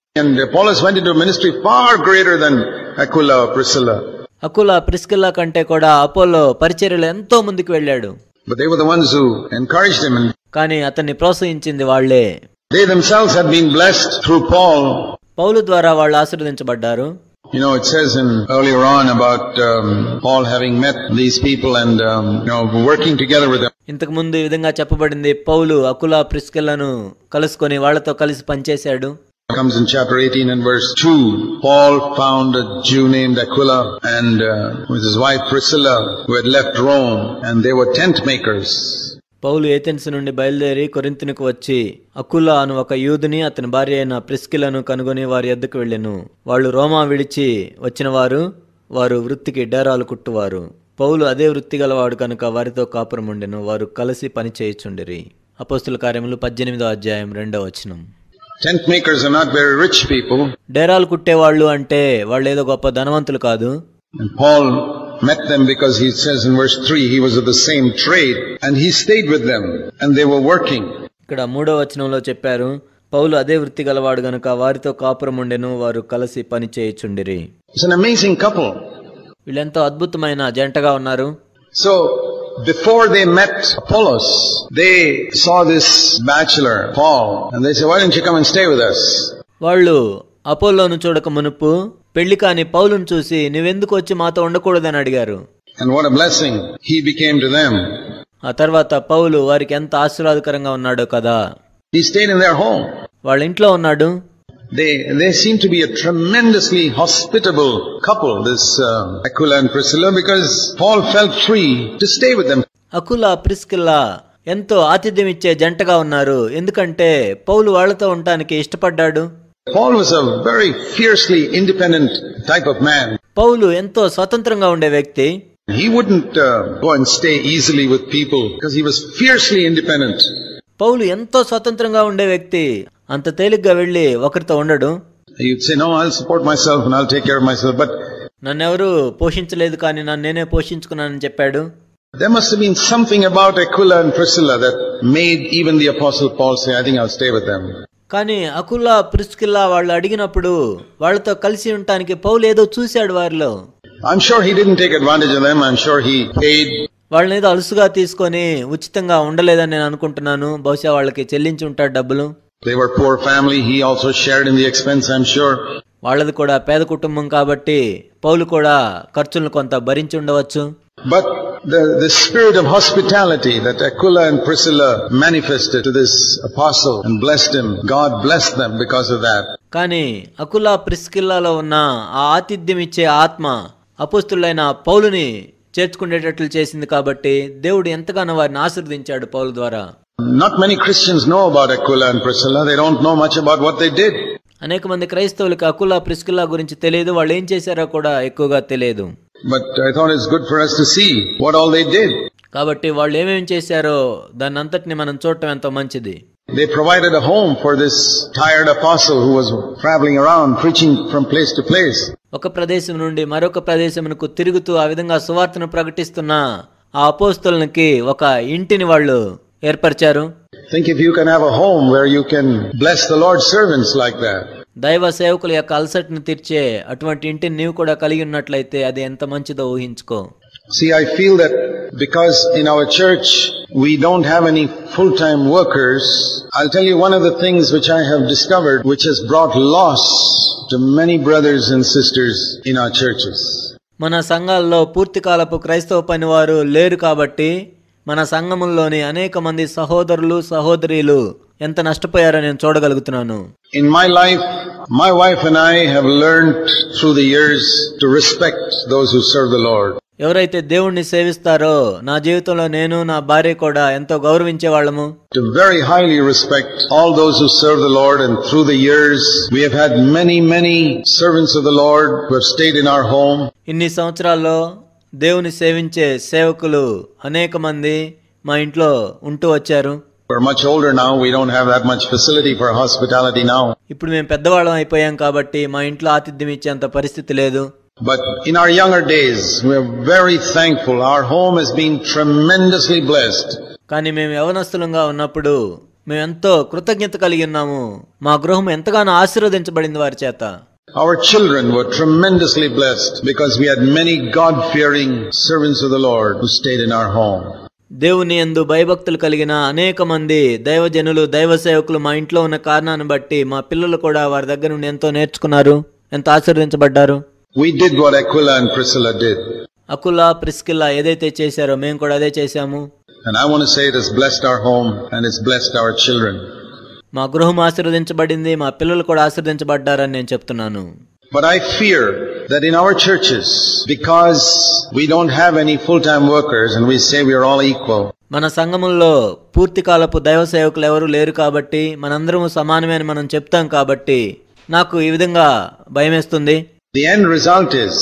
అకుల ప్రిస్కిల్లా కంటే కూడా అపోలో పరిచర్యలు ఎంతో ముందుకు వెళ్ళాడు. కానీ అతన్ని ప్రోత్సహించింది వాళ్ళే. పౌలు ద్వారా వాళ్ళు ఆశీర్వదించబడ్డారు. You know, it says in earlier on about um, Paul having met these people and um, you know working together with them. ఇంతకు ముందు ఈ విధంగా చెప్పబడింది పౌలు అకుల ప్రిస్కిల్లను కలుసుకొని వాళ్ళతో కలిసి పనిచేశాడు It comes in chapter 18 and verse 2. Paul found a Jew named Aquila and uh, with his wife Priscilla who had left Rome and they were tent makers. పౌలు ఏథెన్స్ నుండి బయలుదేరి కొరింతునికి వచ్చి అకుల అను ఒక యూదుని అతని భార్య అయిన ప్రిస్కిలను కనుగొని వారి ఎద్దుకు వెళ్ళెను. వాళ్ళు రోమా విడిచి వచ్చిన వారు వారు వృత్తికి డేరాలు కుట్టువారు. పౌలు అదే వృత్తి గలవాడు కనుక వారితో కాపురం ఉండెను వారు కలిసి పని చేయుచుండిరి. అపోస్తుల కార్యములు పద్దెనిమిదో అధ్యాయం రెండో వచనం. Tent makers are not very rich people. డేరాలు కుట్టేవాళ్ళు అంటే వాళ్ళు ఏదో గొప్ప ధనవంతులు కాదు. Met them because he says in verse 3 he was of the same trade and he stayed with them and they were working. ఇక్కడ మూడో వచనంలో చెప్పారు పౌలు అదే వృత్తి గలవాడు గనుక వారితో కాపురం ఉండెను వారు కలిసి పని చేయుచుండిరి It's an amazing couple. వీళ్ళెంతో అద్భుతమైన జంటగా ఉన్నారు So before they met Apollos, they saw this bachelor, Paul, and they said, why don't you come and stay with us? వాళ్ళు అపోలోను చూడక మునుపు పెళ్ళి కాని పౌలును చూసి నువ్వెందుకు వచ్చి మాతో ఉండకూడదని అడిగారు And what a blessing he became to them. ఆ తర్వాత పౌలు వారికి ఎంత ఆశీర్వాదకరంగా ఉన్నాడో కదా He stayed in their home. వాళ్ళ ఇంట్లో ఉన్నాడు They, they seem to be a tremendously hospitable couple, this uh, Aquila and Priscilla, because Paul felt free to stay with them. అకుల ప్రిస్కిల్లా ఎంతో ఆతిథ్యం ఇచ్చే జంటగా ఉన్నారు ఎందుకంటే పౌలు వాళ్ళతో ఉండటానికి ఇష్టపడ్డాడు Paul was a very fiercely independent type of man. పౌలు ఎంతో స్వతంత్రంగా ఉండే వ్యక్తి He wouldn't uh, go and stay easily with people because he was fiercely independent. పౌలు ఎంతో స్వతంత్రంగా ఉండే వ్యక్తి అంత తేలిగ్గా వెళ్ళి ఒకరితో ఉండడు He'd say, no, I'll support myself and I'll take care of myself. But నన్నెవరూ పోషించలేదు కానీ నన్ను నేనే పోషించుకున్నానని చెప్పాడు there must have been something about Aquila and Priscilla that made even the apostle Paul say, I think I'll stay with them. కానీ Aquila Priscilla వాళ్ళు అడిగినప్పుడు వాళ్ళతో కలిసి ఉండటానికి పౌలు ఏదో చూశాడు వారిలో I'm sure he didn't take advantage of them. I'm sure he paid. వాళ్ళని ఏదో అలుసుగా తీసుకొని ఉచితంగా ఉండలేదని నేను అనుకుంటున్నాను బహుశా వాళ్ళకి చెల్లించి ఉంటాడు డబ్బులు They were poor family. He also shared in the expense, I'm sure. వాళ్ళది కూడా పేద కుటుంబం కాబట్టి పౌలు కూడా ఖర్చులను కొంత భరించి ఉండవచ్చు But the, the spirit of hospitality that Aquila and Priscilla manifested to this apostle and blessed him, God blessed them because of that. కానీ అకులా ప్రిస్కిల్లాలో ఉన్న ఆ ఆతిథ్యం ఇచ్చే ఆత్మ అపుస్తులైన పౌలుని చేర్చుకునేటట్లు చేసింది కాబట్టి దేవుడు ఎంతగానో వారిని ఆశీర్వదించాడు పౌలు ద్వారా Not many Christians know about Aquila and Priscilla. They don't know much about what they did. అనేక మంది క్రైస్తవులకి అకులా ప్రిస్కిల్లా గురించి తెలియదు వాళ్ళు ఏం చేశారో కూడా ఎక్కువగా తెలియదు But I thought it's good for us to see what all they did. కాబట్టి వాళ్ళు ఏమేమి చేశారో దాన్ని అంతటిని మనం చూడటం ఎంతో మంచిది They provided a home for this tired apostle who was traveling around preaching from place to place. ఒక ప్రదేశం నుండి మరొక ప్రదేశమునకు తిరుగుతూ ఆ విధంగా సువార్తను ప్రకటిస్తున్న ఆ అపోస్తులకి ఒక ఇంటిని వాళ్ళు ఏర్పరిచారు Think if you can have a home where you can bless the Lord's servants like that. దైవ సేవకుల యొక్క అలసటను తీర్చే అటువంటి ఇంటిని నీవు కూడా కలిగి ఉన్నట్లయితే అది ఎంత మంచిదో ఊహించుకో See, I feel that because in our church we don't have any full-time workers, I'll tell you one of the things which I have discovered which has brought loss to many brothers and sisters in our churches. మన సంఘాల్లో పూర్తికాలపు క్రైస్తవ పనివారు లేరు కాబట్టి మన సంఘముల్లోని అనేక మంది సహోదరులు సహోదరీలు ఎంత నష్టపోయారో నేను చూడగలుగుతున్నాను. In my life my wife and I have learned through the years to respect those who serve the Lord ఎవరైతే దేవుణ్ణి సేవిస్తారో నా జీవితంలో నేను నా భార్య కూడా ఎంతో గౌరవించే వాళ్ళము to very highly respect all those who serve the Lord and through the years we have had many many servants of the Lord who have stayed in our home ఇన్ని సంవత్సరాల్లో దేవుని సేవించే సేవకులు అనేక మంది మా ఇంట్లో ఉంటూ వచ్చారు. We're much older now. We don't have that much facility for hospitality now. ఇప్పుడు మేము పెద్దవాళ్ళం అయిపోయాం కాబట్టి మా ఇంట్లో ఆతిథ్యం ఇచ్చేంత పరిస్థితి లేదు But in our younger days, we're very thankful. Our home has been tremendously blessed. కానీ మేము యవనస్తులంగా ఉన్నప్పుడు మేము ఎంతో కృతజ్ఞత కలిగి ఉన్నాము మా గృహం ఎంతగానో ఆశీర్వదించబడింది వారి చేత Our children were tremendously blessed because we had many God-fearing servants of the Lord who stayed in our home. దేవుని ఎందు భయభక్తులు కలిగిన అనేక మంది దైవజనులు దైవ సేవకులు మా ఇంట్లో ఉన్న కారణాన్ని బట్టి మా పిల్లలు కూడా వారి దగ్గర నుండి ఎంతో నేర్చుకున్నారు ఎంతో ఆశీర్వదించబడ్డారు. అకులా ప్రిస్కిల్లా ఏదైతే చేశారో మేము కూడా అదే చేశాము. మా గృహం ఆశీర్వదించబడింది మా పిల్లలు కూడా ఆశీర్వదించబడ్డారని నేను చెప్తున్నాను But I fear that in our churches, because we don't have any full-time workers and we say we are all equal, మన సంఘముల్లో పూర్తి కాలపు దైవ సేవకులు ఎవరు లేరు కాబట్టి మనందరము సమానమే అని మనం చెప్తాం కాబట్టి నాకు ఈ విధంగా భయమేస్తుంది the end result is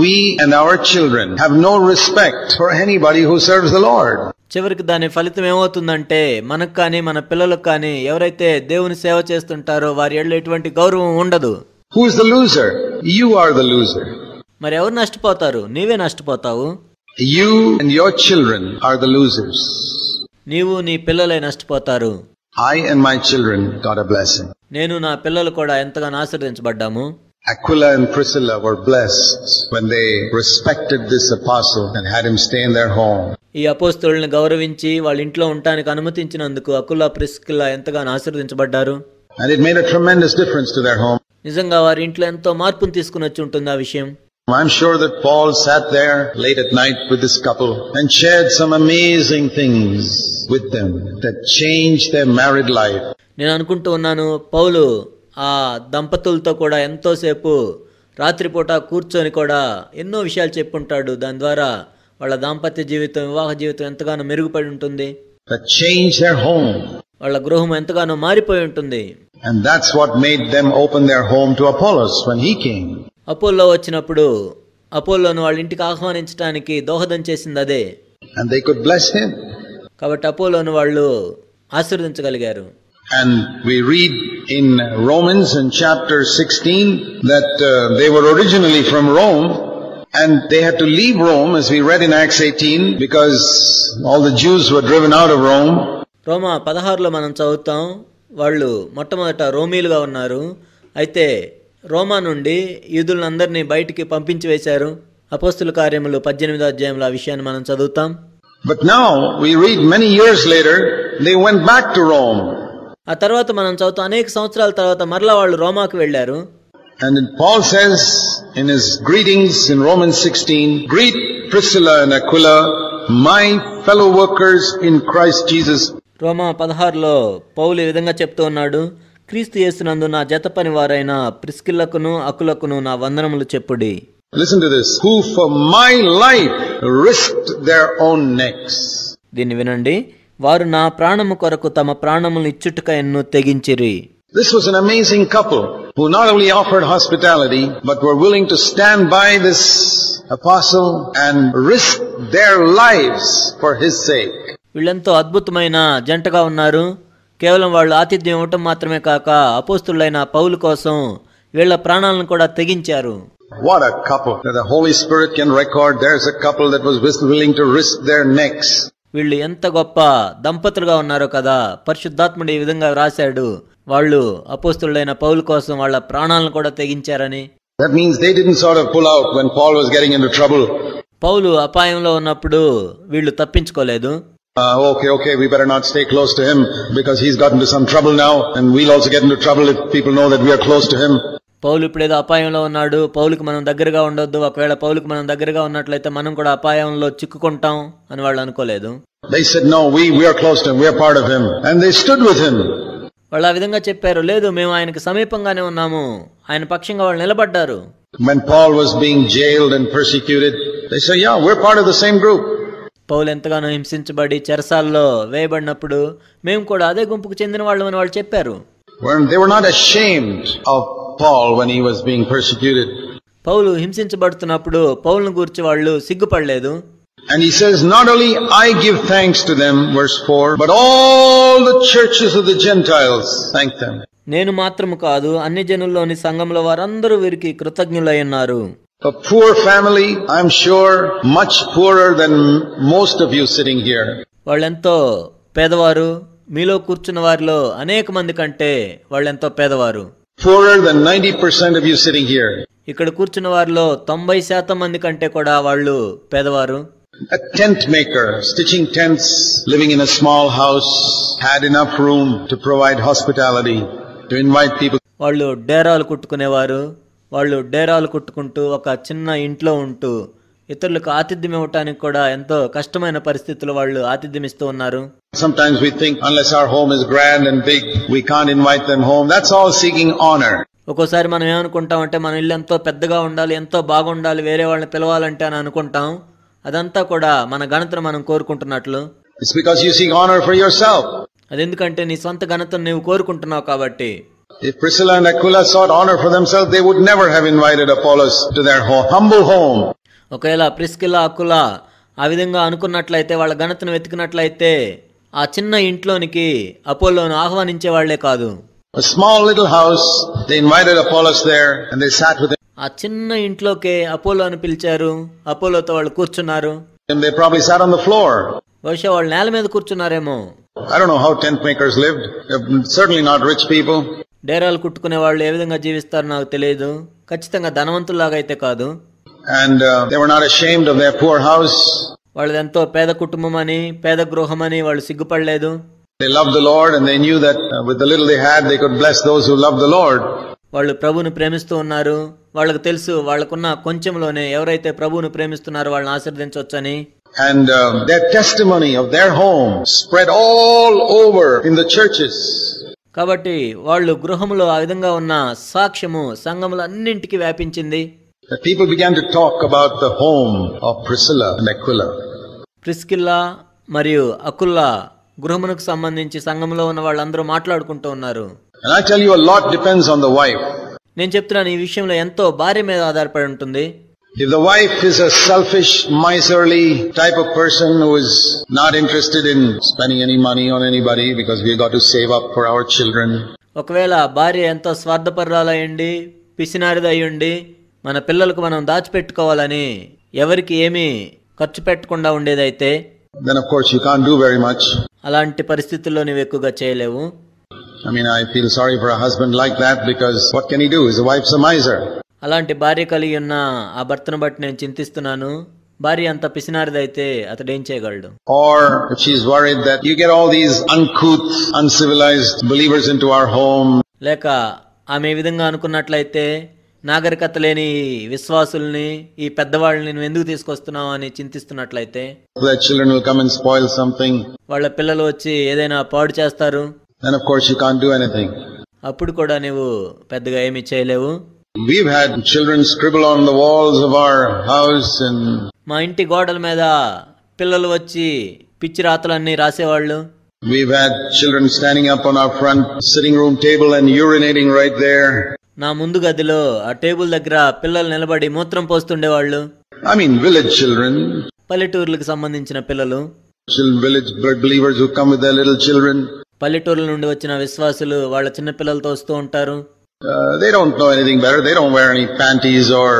we and our children have no respect for anybody who serves the Lord. చివరికి దాని ఫలితం ఏమవుతుందంటే మనకు కానీ మన పిల్లలకు కానీ ఎవరైతే దేవుని సేవ చేస్తుంటారో వారి ఏళ్ళు ఎటువంటి గౌరవం ఉండదు who's the loser you are the loser మరి ఎవరు నష్టపోతారు? నీవే నష్టపోతావు. You and your children are the losers నీవు నీ పిల్లలే నష్టపోతారు. I and my children got a blessing నేను నా పిల్లలు కూడా ఎంతగా ఆశీర్వదించబడ్డాము. Aquila and Priscilla were blessed when they respected this apostle and had him stay in their home. ఈ అపోస్తలుల్ని గౌరవించి వాళ్ళ ఇంట్లో ఉండడానికి అనుమతించినందుకు అకుల ప్రిస్కిల్లా ఎంతగానో ఆశీర్వదించబడ్డారు. And it made a tremendous difference to their home. నిజంగా వారి ఇంట్లో ఎంతో మార్పును తీసుకుని వచ్చి ఉంటుంది ఆ విషయం I'm sure that Paul sat there late at night with this couple and shared some amazing things with them that changed their married life. నేను అనుకుంటూ ఉన్నాను పౌలు ఆ దంపతులతో కూడా ఎంతోసేపు రాత్రిపూట కూర్చొని కూడా ఎన్నో విషయాలు చెప్పుంటాడు దాని ద్వారా వాళ్ళ దాంపత్య జీవితం వివాహ జీవితం ఎంతగానో మెరుగుపడి ఉంటుంది That changed their home. వాళ్ళ గృహం ఎంతగానో మారిపోయి ఉంటుంది And that's what made them open their home to Apollos when he came. Apollo వచ్చినప్పుడు అపోల్లోను వాళ్ళ ఇంటికి ఆహ్వానించడానికి దోహదం చేసింది అదే And they could bless him. కాబట్టి అపోలోను వాళ్ళు ఆశీర్వదించగలిగారు And we read in Romans in chapter 16 that uh, they were originally from Rome and they had to leave Rome as we read in Acts 18 because all the Jews were driven out of Rome. రోమా పదహారులో మనం చదువుతాం వాళ్ళు మొట్టమొదట రోమీలుగా ఉన్నారు అయితే రోమా నుండి యూదులందరినీ బయటికి పంపించి వేశారు అపోస్తుల కార్యములు పద్దెనిమిదో అధ్యాయంలో ఆ విషయాన్ని మనం చదువుతాం But now we read many years later, they went back to Rome. ఆ తర్వాత మనం చదువుతాం అనేక సంవత్సరాల తర్వాత మరలా వాళ్ళు రోమాకు వెళ్ళారు And Paul says in his greetings in Romans 16, greet Priscilla and Aquila, my fellow workers in Christ Jesus. రోమా పదహారులో పౌలు ఈ విధంగా చెప్తూ ఉన్నాడు క్రీస్తు యేసునందు నా జత పని వారైన ప్రిస్కిల్లకును అకులకును నా వందనములు చెప్పుడి Listen to this. Who for my life risked their own necks. దీన్ని వినండి వారు నా ప్రాణము కొరకు తమ ప్రాణములు ఇచ్చుటక ఎన్ను తెగించిరి This was an amazing couple who not only offered hospitality, but were willing to stand by this apostle and risk their lives for his sake. వీళ్ళెంతో అద్భుతమైన జంటగా ఉన్నారు కేవలం వాళ్ళు ఆతిథ్యం ఇవ్వటం మాత్రమే కాక అపోస్తులైన పౌలు కోసం వీళ్ళ ప్రాణాలను కూడా తెగించారు What a couple that the Holy Spirit can record. There's a couple that was willing to risk their necks. వీళ్ళు ఎంత గొప్ప దంపతులుగా ఉన్నారో కదా పరిశుద్ధాత్ముడు ఈ విధంగా రాశాడు వాళ్ళు అపోస్తులైన పౌలు కోసం వాళ్ళ ప్రాణాలను కూడా తెగించారని That means they didn't sort of pull out when Paul was getting into trouble. పౌలు అపాయంలో ఉన్నప్పుడు వీళ్ళు తప్పించుకోలేదు Uh, okay, okay, we better not stay close to him because he's got into some trouble now and we'll also get into trouble if people know that we are close to him. పౌలు ఇప్పుడేదో అపాయంలో ఉన్నాడు పౌలుకి మనం దగ్గరగా ఉండొద్దు ఒకవేళ పౌలుకి మనం దగ్గరగా ఉన్నట్లయితే మనం కూడా అపాయంలో చిక్కుకుంటాం అని వాళ్ళు అనుకోలేదు They said, no, we, we are close to him, we are part of him. And they stood with him. వాళ్ళు ఆ విధంగా చెప్పారు లేదు మేము ఆయనకి సమీపంగానే ఉన్నాము ఆయన పక్షంగా వాళ్ళు నిలబడ్డారు When Paul was being jailed and persecuted, they said, yeah, we're part of the same group. పౌలు ఎంతగానో హింసించబడి చెరసాల్లో వేయబడినప్పుడు మేము కూడా అదే గుంపుకు చెందిన వాళ్ళం అని వాళ్ళు చెప్పారు When they were not ashamed of Paul when he was being persecuted. పౌలు హింసించబడుతున్నప్పుడు పౌలను గూర్చి వాళ్ళు సిగ్గుపడలేదు And he says, not only I give thanks to them, verse 4, but all the churches of the Gentiles thank them. నేను మాత్రము కాదు అన్ని జనుల్లోని సంఘంలో వారందరూ వీరికి కృతజ్ఞులై ఉన్నారు A poor family, I'm sure, much poorer than most of you sitting here. వాళ్ళెంతో పేదవారు మీలో కూర్చున్న వారిలో అనేక మంది కంటే వాళ్ళెంతో పేదవారు Poorer than 90% of you sitting here. ఇక్కడ కూర్చున్న వారిలో తొంభై శాతం మంది కంటే కూడా వాళ్ళు పేదవారు A tent maker, stitching tents, living in a small house, had enough room to provide hospitality, to invite people. వాళ్ళు డేరాలు కుట్టుకునేవారు వాళ్ళు డేరాలు కుట్టుకుంటూ ఒక చిన్న ఇంట్లో ఉంటూ ఇతరులకు ఆతిథ్యం ఇవ్వటానికి కూడా ఎంతో కష్టమైన పరిస్థితుల్లో వాళ్ళు ఆతిథ్యం ఇస్తూ ఉన్నారు Sometimes we think unless our home is grand and big, we can't invite them home. That's all seeking honor. ఒక్కోసారి మనం ఏమనుకుంటామంటే మన ఇల్లు ఎంతో పెద్దగా ఉండాలి ఎంతో బాగుండాలి వేరే వాళ్ళని పిలవాలంటే అని అనుకుంటాం అదంతా కూడా మన ఘనతను మనం కోరుకుంటున్నట్లు. అది ఎందుకంటే నీ సొంత ఘనతను నీవు కోరుకుంటున్నావు కాబట్టి If Priscilla and Aquila sought honor for themselves, they would never have invited Apollos to their home, humble home. ఒకవేళ ప్రిస్కిలా అక్కులా ఆ విధంగా అనుకున్నట్లయితే వాళ్ళ ఘనతను వెతికినట్లయితే ఆ చిన్న ఇంట్లోనికి అపోలోను ఆహ్వానించే వాళ్ళే కాదు A small little house, they invited Apollos there and they sat with him. ఆ చిన్న ఇంట్లోకే అపోలోను పిలిచారు అపోలోతో వాళ్ళు కూర్చున్నారు And they probably sat on the floor. బహుశా వాళ్ళు నేల మీద కూర్చున్నారేమో I don't know how tent makers lived. They're certainly not rich people. డేరాలు కుట్టుకునే వాళ్ళు ఏ విధంగా జీవిస్తారో నాకు తెలియదు. ఖచ్చితంగా ధనవంతులాగా అయితే కాదు and they were not house వాళ్ళది ఎంతో పేద కుటుంబం అని పేద గృహం అని వాళ్ళు సిగ్గుపడలేదు. Love the Lord and those love the Lord వాళ్ళు ప్రభువును ప్రేమిస్తూ ఉన్నారు. వాళ్ళకు తెలుసు వాళ్ళకున్న కొంచెంలోనే ఎవరైతే ప్రభువును ప్రేమిస్తున్నారో వాళ్ళని ఆశీర్వదించవచ్చని. And their testimony of their home spread all over in the churches కాబట్టి వాళ్ళు గృహంలో ఆ విధంగా ఉన్న సాక్ష్యము సంఘములన్నింటికి వ్యాపించింది That people began to talk about the home of Priscilla and Aquila. Priscilla మరియు అకుల్లా గృహమునకు సంబంధించి సంఘంలో ఉన్న వాళ్ళందరూ మాట్లాడుకుంటూ ఉన్నారు And I tell you, a lot depends on the wife. నేను చెప్తున్నాను ఈ విషయంలో ఎంతో భార్య మీద ఆధారపడి ఉంటుంది If the wife is a selfish, miserly type of person who is not interested in spending any money on anybody because we've got to save up for our children, ఒకవేళ భార్య ఎంతో స్వార్థపరురాలయ్యండి పిసినారిదయ్యుండి మన పిల్లలకు మనం దాచిపెట్టుకోవాలని ఎవరికి ఏమీ ఖర్చు పెట్టకుండా ఉండేదైతే then of course you can't do very much. అలాంటి పరిస్థితుల్లో నువ్వు ఎక్కువగా చేయలేవు I mean, I feel sorry for a husband like that because what can he do? His wife's a miser. అలాంటి భార్య కలిగి ఉన్న ఆ భర్తను బట్టి నేను చింతిస్తున్నాను. భార్య అంత పిసినారిదైతే అతడు ఏం చేయగలడు if she's worried that you get all these uncouth, uncivilized believers into our home, లేక ఆమె ఈ విధంగా అనుకున్నట్లయితే నాగరికత లేని విశ్వాసుల్ని ఈ పెద్దవాళ్ళని నువ్వు ఎందుకు తీసుకొస్తున్నావు అని చింతిస్తున్నట్లయితే? వాళ్ళ పిల్లలు వచ్చి ఏదైనా పాడు చేస్తారు. అప్పుడు కూడా నువ్వు పెద్దగా ఏమీ చేయలేవు. We've had children scribble on the walls of our house and మా ఇంటి గోడల మీద పిల్లలు వచ్చి పిచ్చి రాతలన్నీ రాసేవాళ్ళు we've had children standing up on our front sitting room table and urinating right there. నా ముందు గదిలో ఆ టేబుల్ దగ్గర పిల్లలు నిలబడి మూత్రం పోస్తుండేవాళ్ళు I mean village children, పల్లెటూర్లకు సంబంధించిన పిల్లలు chil- village believers who come with their little children. పల్లెటూర్ల నుండి వచ్చిన విశ్వాసులు వాళ్ళ చిన్న పిల్లలతో వస్తూ ఉంటారు Uh, they don't know anything better. They don't wear any panties or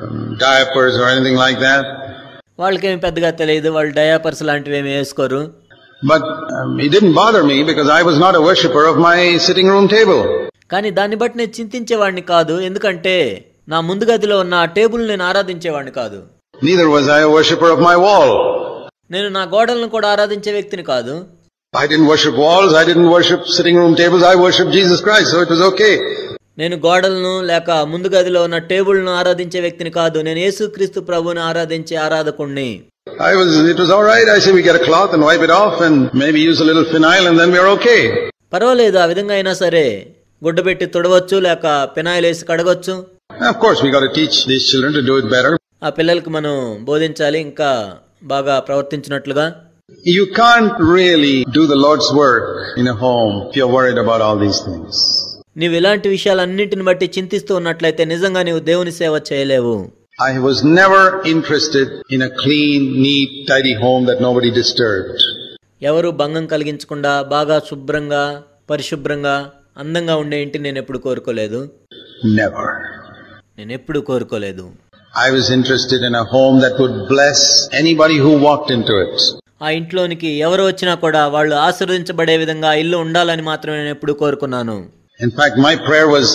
um, diapers or anything like that. వాళ్ళకేమి పెద్దగా తెలియదు వాళ్ళు డయాపర్స్ లాంటివి ఏమి వేసుకోరు But um, it didn't bother me because I was not a worshipper of my sitting room table. కానీ దాన్ని బట్టి నేను చింతించేవాడిని కాదు ఎందుకంటే నా ముందు గదిలో ఉన్న ఆ టేబుల్ నేను ఆరాధించేవాడిని కాదు Neither was I a worshipper of my wall. నేను నా గోడలను కూడా ఆరాధించే వ్యక్తిని కాదు I didn't worship walls. I didn't worship sitting room tables. I worshiped Jesus Christ, so it was okay. నేను గోడలను లేక ముందు గదిలో ఉన్న టేబుల్ను ఆరాధించే వ్యక్తిని కాదు నేను యేసుక్రీస్తు ప్రభువుని ఆరాధించే ఆరాధకుణ్ణి I was, it was alright. I said we get a cloth and wipe it off and maybe use a little phenyl and then we're okay. పర్వాలేదు ఆ విధంగా అయినా సరే గుడ్డ పెట్టి తుడవచ్చు లేక పినాయిల్ వేసి కడగొచ్చు Of course, we got to teach these children to do it better. ఆ పిల్లలకు మనం బోధించాలి ఇంకా బాగా ప్రవర్తించినట్లుగా You can't really do the Lord's work in a home if you're worried about all these things. నీవు ఇలాంటి విషయాలన్నింటిని బట్టి చింతిస్తూ ఉన్నట్లయితే నిజంగా నీవు దేవుని సేవ చేయలేవు I was never interested in a clean, neat, tidy home that nobody disturbed. ఎవరు భంగం కలిగించకుండా బాగా శుభ్రంగా పరిశుభ్రంగా అందంగా ఉండే ఇంటిని నేను ఎప్పుడు కోరుకోలేదు Never. నేను ఎప్పుడు కోరుకోలేదు I was interested in a home that would bless anybody who walked into it. ఆ ఇంట్లోనికి ఎవరు వచ్చినా కూడా వాళ్ళు ఆశీర్వదించబడే విధంగా ఇల్లు ఉండాలని మాత్రమే నేను ఎప్పుడు కోరుకున్నాను In fact, my prayer was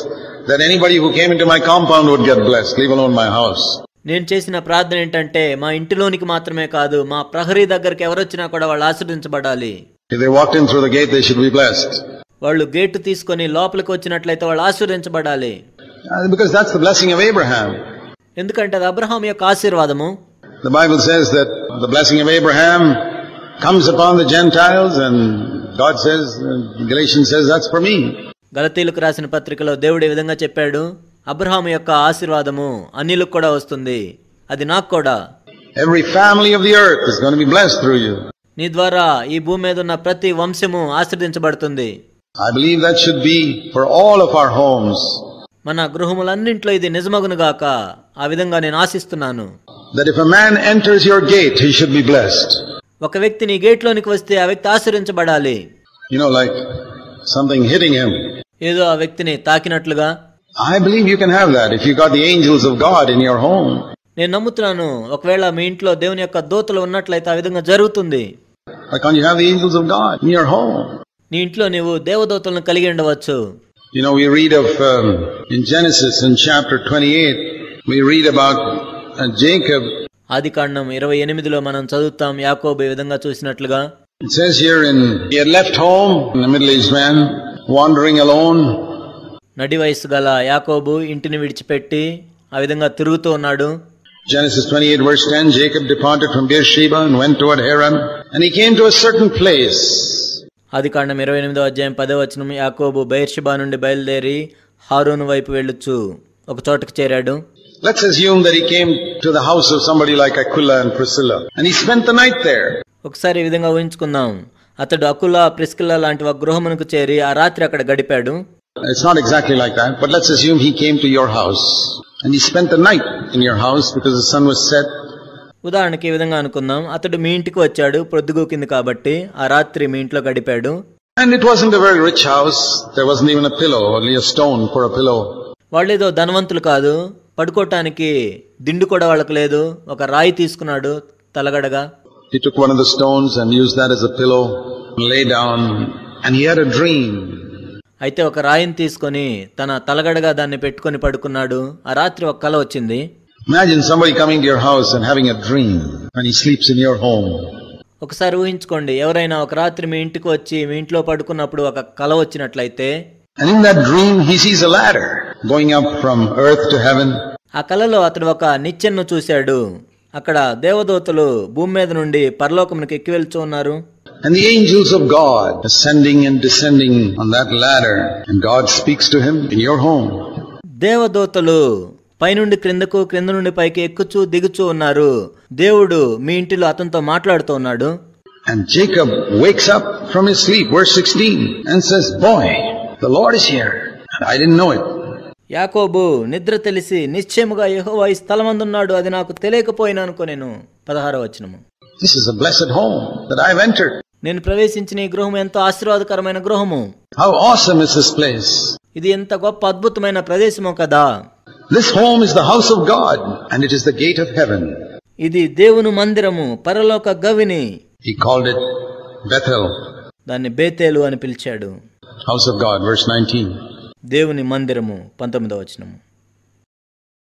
that anybody who came into my compound would get blessed, leave alone my house. నేను చేసిన ప్రార్థన ఏంటంటే మా ఇంటిలోనికి మాత్రమే కాదు మా ప్రహరీ దగ్గరికి ఎవరు వచ్చినా కూడా వాళ్ళు ఆశీర్వించబడాలి వాళ్ళు గేట్ తీసుకుని లోపలికి వచ్చినట్లయితే వాళ్ళు ఆశీర్వించబడాలి బికాజ్ దట్స్ ఎందుకంటే అది అబ్రహాం యొక్క ఆశీర్వాదము. The Bible says that the comes upon the Gentiles says Galatian says గలతీలకు రాసిన పత్రికలో దేవుడు ఏ విధంగా చెప్పాడు? అబ్రహాం యొక్క ఆశీర్వాదము అనిలకు కూడా వస్తుంది. అది నాకు కూడా. ఎవ్రీ ఫ్యామిలీ నీ ద్వారా ఈ భూమి మీద ఉన్న ప్రతి వంశము ఆశీర్దించబడుతుంది. I believe that should be for all of our homes మన గృహములన్నింటిలో ఇది నిజమగును గాక. ఆ విధంగా నేను ఆశిస్తున్నాను. That if a man enters your gate he should be blessed ఒక వ్యక్తి నీ గేట్ లోనికి వస్తే ఆ వ్యక్తి ఆశీర్వించబడాలి you know like something hitting him ఏదో ఆ వ్యక్తిని తాకినట్లుగా. I believe you can have that if you got the angels of God in your home నేను నమ్ముతున్నాను ఒకవేళ మీ ఇంట్లో దేవుని యొక్క దూతలు ఉన్నట్లయితే ఆ విధంగా జరుగుతుంది. I can you have the angels of God in your home నీ ఇంట్లో నీవు దేవదూతలను కలిగి ఉండవచ్చు. You know we read of in Genesis in chapter 28 we read about Jacob ఆదికాండం 28 లో మనం చదువుతాం యాకోబు ఈ విధంగా చూసినట్లుగా. It says here in he left home in the middle age man wandering alone. నడి వయసు గల యాకోబు ఇంటిని విడిచిపెట్టి ఆ విధంగా తిరుగుతూ ఉన్నాడు Genesis 28 verse 10, Jacob departed from Beersheba and went toward Haran, and he came to a certain place. ఆది కాండం ఇరవై ఎనిమిదో అధ్యాయం పదో వచనం యాకోబు బైర్షిబా నుండి బయలుదేరి హారూను వైపు వెళ్ళొచ్చు ఒక చోటకు చేరాడు Let's assume that he came to the house of somebody like Aquila and Priscilla, and he spent the night there. ఒకసారి ఈ విధంగా ఊహించుకుందాం అతడు అకుల ప్రిస్కిల్లా లాంటి ఒక గృహమునకు చేరి ఆ రాత్రి అక్కడ గడిపాడు It's not exactly like that, but let's assume he came to your house, and he spent the night in your house because the sun was set, ఉదాహరణకి ఈ విధంగా అనుకుందాం అతడు మీ ఇంటికి వచ్చాడు ప్రొద్దుగూకింది కాబట్టి ఆ రాత్రి మీ ఇంట్లో గడిపాడు and it wasn't a very rich house. There wasn't even a pillow, only a stone for a pillow. వాళ్ళేదో ధనవంతులు కాదు పడుకోవటానికి దిండు కూడా వాళ్ళకు లేదు ఒక రాయి తీసుకున్నాడు తలగడగా He took one of the stones and used that as a pillow, lay down, and he had a dream. అయితే ఒక రాయిని తీసుకొని తన తలగడగా దాన్ని పెట్టుకొని పడుకున్నాడు ఆ రాత్రి ఒక కల వచ్చింది Imagine somebody coming to your house and having a dream, and he sleeps in your home. ఒకసారి ఊహించుకోండి ఎవరైనా ఒక రాత్రి మీ ఇంటికి వచ్చి మీ ఇంట్లో పడుకున్నప్పుడు ఒక కల వచ్చినట్లయితే And in that dream, he sees a ladder going up from earth to heaven. ఆ కలలో అతడు ఒక నిచ్చెన్ను చూశాడు అక్కడ దేవదూతలు భూమి మీద నుండి పరలోకమునికి ఎక్కి వెళ్తూ ఉన్నారు And the angels of God ascending and descending on that ladder. And God speaks to him in your home. దేవదూతలు పైనుండి క్రిందకు క్రింద నుండి పైకి ఎక్కుచూ దిగుచూ ఉన్నారు దేవుడు మీ ఇంటిలో అతనితో మాట్లాడుతూ ఉన్నాడు And Jacob wakes up from his sleep, verse 16, and says, Boy, the Lord is here. And I didn't know it. యాకోబు నిద్ర తెలిసి నిశ్చయముగా యెహోవా ఈ స్థలమందున్నాడు అది నాకు తెలియకపోయినా అనుకో నేను పదహారవ వచనము This is a blessed home that I've entered. నేను ప్రవేశించిన ఈ గృహం ఎంతో ఆశీర్వాదకరమైన గృహము How awesome is this place! ఇది ఎంత గొప్ప అద్భుతమైన ప్రదేశము కదా This home is the house of God, and it is the gate of heaven. ఇది దేవుని మందిరము పరలోక గవిని He called it Bethel, దాన్ని బేతేలు అని పిలిచాడు house of God, verse 19. దేవుని మందిరము పంతొమ్మిదవ వచనము.